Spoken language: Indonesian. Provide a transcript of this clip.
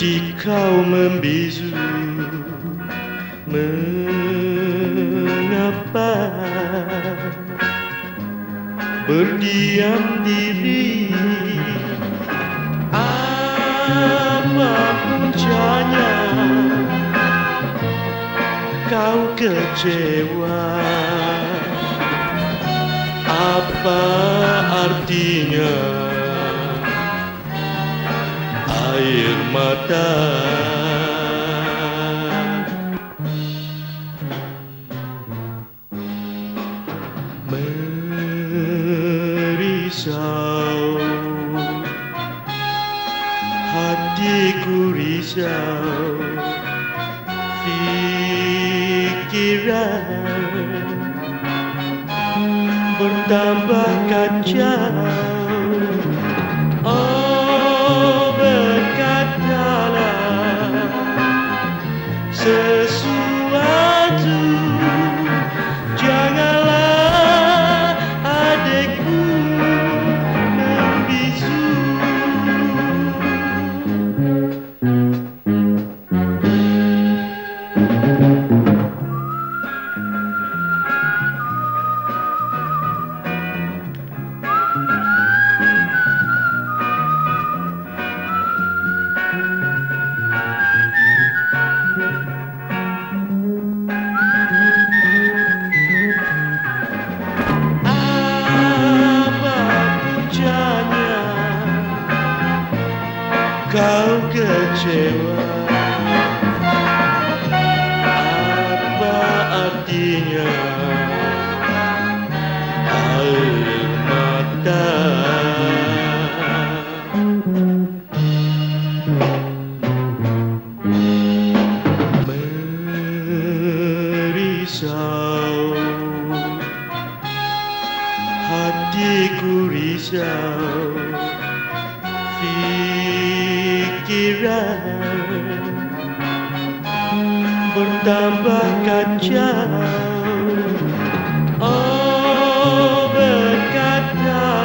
di kau membisu Mengapa Berdiam diri? Apa puncanya Kau kecewa. Apa mata. Merisau Hatiku risau. Pikiran Bertambah kacau. Oh kau kecewa. Apa artinya? Air mata. Merisau. Hatiku risau Pikiran Bertambah kacau. Oh berkatalah